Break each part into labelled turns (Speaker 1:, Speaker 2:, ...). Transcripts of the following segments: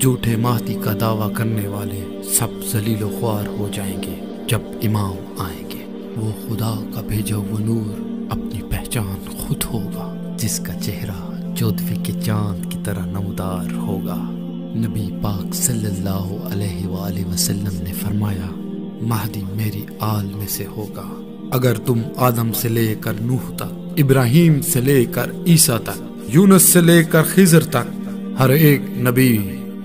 Speaker 1: झूठे महदी का दावा करने वाले सब जलील ख्वार हो जाएँगे जब इमाम आएँगे वो खुदा का भेजा वो नूर अपनी पहचान खुद होगा जिसका चेहरा चौदवी के चाँद की तरह नमदार होगा नबी पाक सल्लल्लाहु अलैहि वसल्लम ने फरमाया महदी मेरी आल में से होगा अगर तुम आदम से लेकर नूह तक, इब्राहिम से लेकर ईसा तक, यूनस से लेकर खिजर तक हर एक नबी,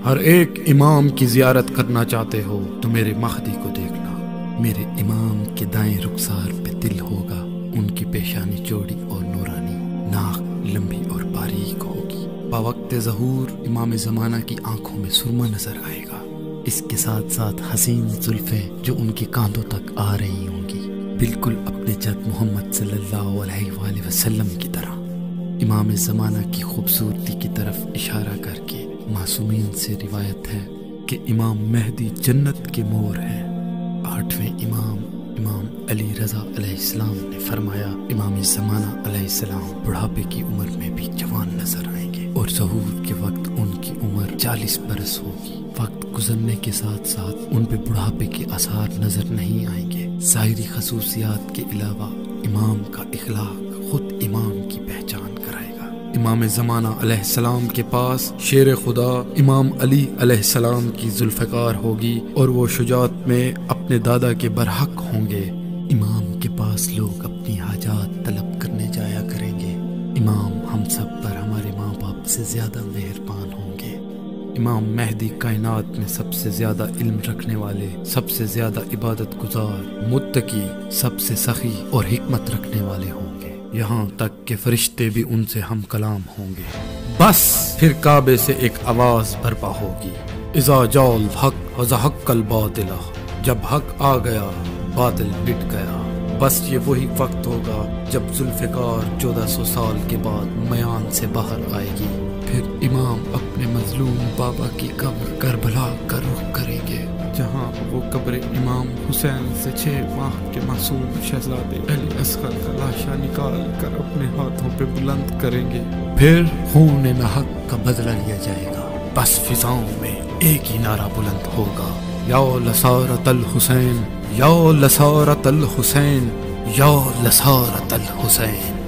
Speaker 1: हर एक इमाम की जियारत करना चाहते हो तो मेरे महदी को देखना। मेरे इमाम के दाएँ रुखसार पे दिल होगा, उनकी पेशानी चौड़ी और नूरानी, नाक लंबी और बारीक होगी। बवक्त जहूर इमाम जमाना की आँखों में सुरमा नज़र आएगा। इसके साथ साथ हसीन जुल्फे जो उनके कांधों तक आ रही होंगी बिल्कुल अपने जद मोहम्मद वसल्लम की तरह, इमाम ज़माना की खूबसूरती की तरफ़ इशारा करके मासूमीन से रिवायत है कि इमाम मेहदी जन्नत के मोर है। आठवें इमाम इमाम अली रज़ा ने फरमाया, इमाम ज़माना बुढ़ापे की उम्र में भी जवान नज़र आएँगे और जहूर के वक्त उनकी उम्र चालीस बरस होगी। वक्त गुजरने के साथ साथ उन पे बुढ़ापे के आसार नज़र नहीं आएँगे। ज़ाहरी खसूसियात के अलावा इमाम का इखलाक खुद इमाम की पहचान कराएगा। इमाम ज़माना अलैहिस्सलाम के पास शेर खुदा इमाम अली अलैहिस्सलाम की जुल्फ़कार होगी और वो शुजात में अपने दादा के बरहक होंगे। इमाम के पास लोग अपनी हाजात माँ बाप से ज़्यादा मेहरबान होंगे। इमाम मेहदी कायनात में सबसे ज़्यादा इल्म रखने वाले, सबसे ज़्यादा इबादत गुजार, मुत्तकी, सबसे सखी और हिकमत रखने वाले होंगे। यहाँ तक के फरिश्ते भी उनसे हम कलाम होंगे। बस फिर काबे से एक आवाज़ बरपा होगी। इजा हक वजहक कल बातिला। जब हक आ गया बादल मिट गया। बस ये वही वक्त होगा जब जुल्फ़िकार चौदह सौ साल के बाद मयान से बाहर आएगी। फिर इमाम अपने मजलूम बाबा की कब्र करबला का रुख करेंगे। जहाँ वो कब्र इमाम हुसैन से छह माह के मासूम शहजादे अली असगर का लाशा निकाल कर अपने हाथों पे बुलंद करेंगे। फिर खून हक का बदला लिया जाएगा। बस फिजाओं में एक ही नारा बुलंद होगा। या लसारत अल हुसैन या लसारत अल हुसैन या लसारत अल हुसैन।